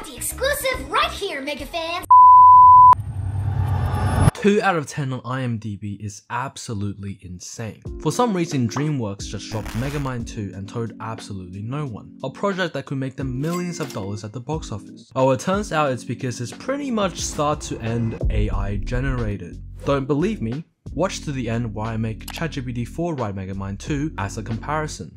got the exclusive right here, Mega fans. 2 out of 10 on IMDb is absolutely insane. For some reason DreamWorks just dropped Megamind 2 and told absolutely no one, a project that could make them millions of dollars at the box office. Oh, it turns out it's because it's pretty much start to end AI generated. Don't believe me? Watch to the end why I make ChatGPT 4 write Megamind 2 as a comparison.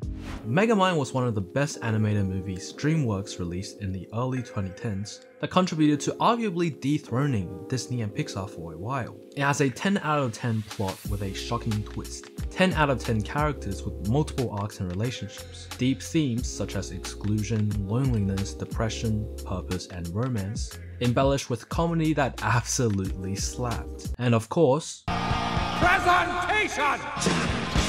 Megamind was one of the best animated movies DreamWorks released in the early 2010s that contributed to arguably dethroning Disney and Pixar for a while. It has a 10 out of 10 plot with a shocking twist, 10 out of 10 characters with multiple arcs and relationships, deep themes such as exclusion, loneliness, depression, purpose, and romance, embellished with comedy that absolutely slapped. And of course, Presentation!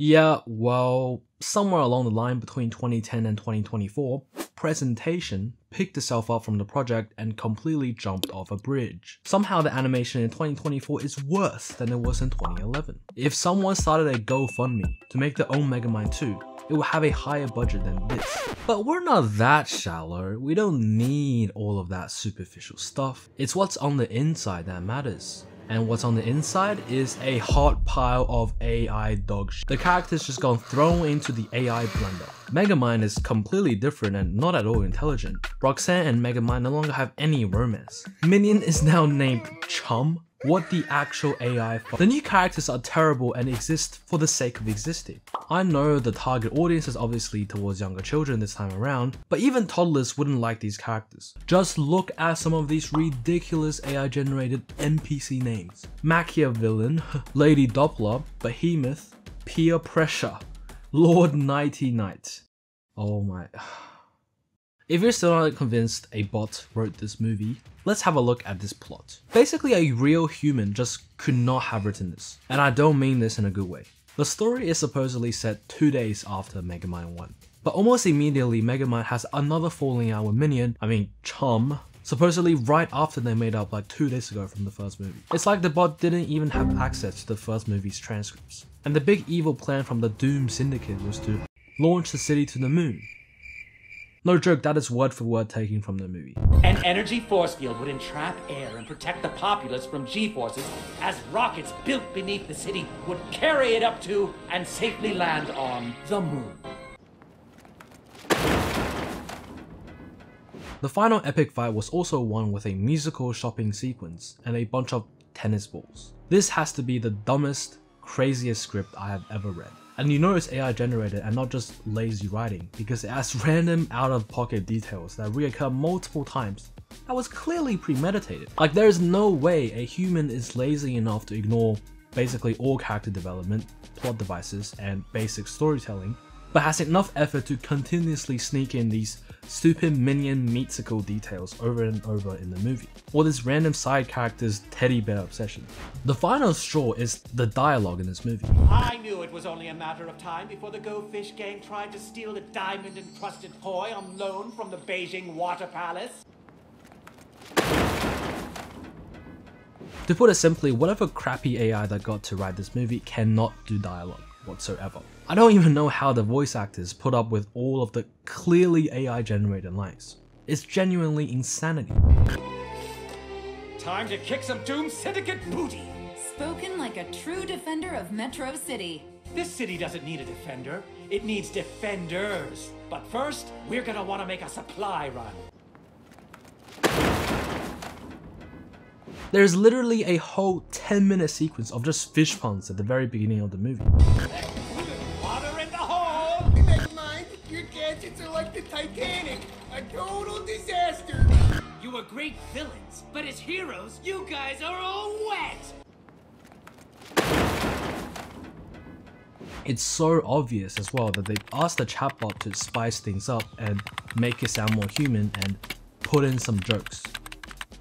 Yeah, well, somewhere along the line between 2010 and 2024, Presentation picked itself up from the project and completely jumped off a bridge. Somehow the animation in 2024 is worse than it was in 2011. If someone started a GoFundMe to make their own Megamind 2, it would have a higher budget than this. But we're not that shallow, we don't need all of that superficial stuff. It's what's on the inside that matters and what's on the inside is a hot pile of AI dog shit. The characters just gone thrown into the AI blender. Megamind is completely different and not at all intelligent. Roxanne and Megamind no longer have any romance. Minion is now named Chum, what the actual AI The new characters are terrible and exist for the sake of existing. I know the target audience is obviously towards younger children this time around, but even toddlers wouldn't like these characters. Just look at some of these ridiculous AI generated NPC names. Machiavillain, Lady Doppler, Behemoth, Peer Pressure, Lord Nighty Night. Oh my... If you're still not convinced a bot wrote this movie, let's have a look at this plot. Basically, a real human just could not have written this, and I don't mean this in a good way. The story is supposedly set two days after Megamind 1, but almost immediately Megamind has another falling out with Minion, I mean Chum, supposedly right after they made up like two days ago from the first movie. It's like the bot didn't even have access to the first movie's transcripts. And the big evil plan from the Doom Syndicate was to launch the city to the moon, no joke, that is word for word taken from the movie. An energy force field would entrap air and protect the populace from G-forces as rockets built beneath the city would carry it up to and safely land on the moon. The final epic fight was also one with a musical shopping sequence and a bunch of tennis balls. This has to be the dumbest, craziest script I have ever read. And you know it's AI generated and not just lazy writing because it has random out of pocket details that reoccur multiple times that was clearly premeditated. Like there is no way a human is lazy enough to ignore basically all character development, plot devices, and basic storytelling, but has enough effort to continuously sneak in these stupid minion meetsicle details over and over in the movie, or this random side character's teddy bear obsession. The final straw is the dialogue in this movie. I knew it was only a matter of time before the Go Fish gang tried to steal the diamond encrusted koi on loan from the Beijing Water Palace. To put it simply, whatever crappy AI that got to write this movie cannot do dialogue whatsoever. I don't even know how the voice actors put up with all of the clearly AI generated lines. It's genuinely insanity. Time to kick some Doom Syndicate booty! Spoken like a true defender of Metro City. This city doesn't need a defender, it needs defenders. But first, we're gonna wanna make a supply run. There's literally a whole 10 minute sequence of just fish puns at the very beginning of the movie. Like the Titanic, a total disaster. You were great villains, but as heroes, you guys are all wet! It's so obvious as well that they asked the chatbot to spice things up and make it sound more human and put in some jokes.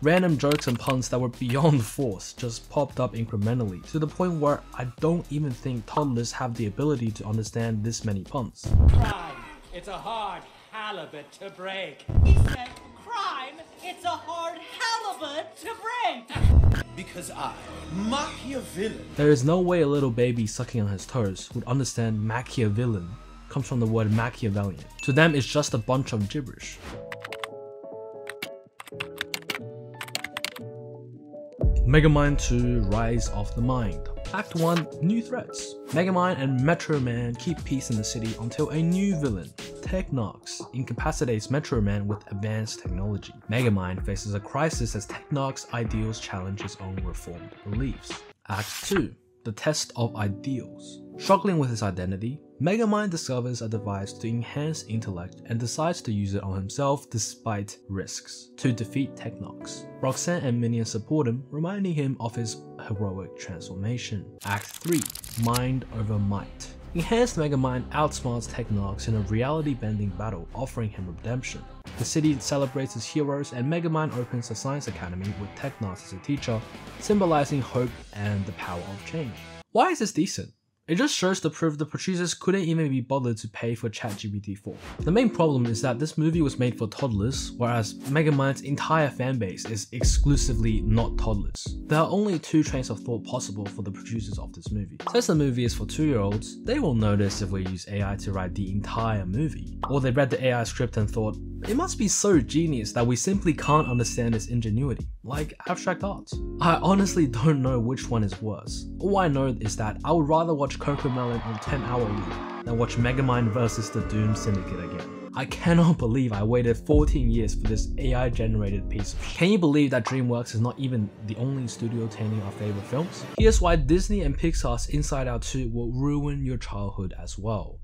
Random jokes and puns that were beyond force just popped up incrementally to the point where I don't even think toddlers have the ability to understand this many puns. Crime, it's a hard halibut to break. He said, crime, it's a hard halibut to break! Because I, Machiavillain, There is no way a little baby sucking on his toes would understand Machiavillain comes from the word Machiavellian. To them, it's just a bunch of gibberish. Megamind 2 Rise of the Mind. Act 1 New Threats. Megamind and Metro Man keep peace in the city until a new villain, Technox, incapacitates Metro Man with advanced technology. Megamind faces a crisis as Technox ideals challenge his own reformed beliefs. Act 2 The Test of Ideals. Struggling with his identity, Megamind discovers a device to enhance intellect and decides to use it on himself despite risks to defeat Technox. Roxanne and Minion support him, reminding him of his heroic transformation. Act 3 Mind over Might. Enhanced Megamind outsmarts Technox in a reality-bending battle, offering him redemption. The city celebrates its heroes and Megamind opens a science academy with Technox as a teacher, symbolizing hope and the power of change. Why is this decent? It just shows the proof the producers couldn't even be bothered to pay for ChatGPT 4. The main problem is that this movie was made for toddlers, whereas Megamind's entire fanbase is exclusively not toddlers. There are only two trains of thought possible for the producers of this movie. Since the movie is for two-year-olds, they will notice if we use AI to write the entire movie. Or they read the AI script and thought, it must be so genius that we simply can't understand its ingenuity, like abstract art. I honestly don't know which one is worse. All I know is that I would rather watch CoComelon on 10 hour loop than watch Megamind vs the Doom Syndicate again. I cannot believe I waited 14 years for this AI generated piece of shit. Can you believe that DreamWorks is not even the only studio obtaining our favorite films? Here's why Disney and Pixar's Inside Out 2 will ruin your childhood as well.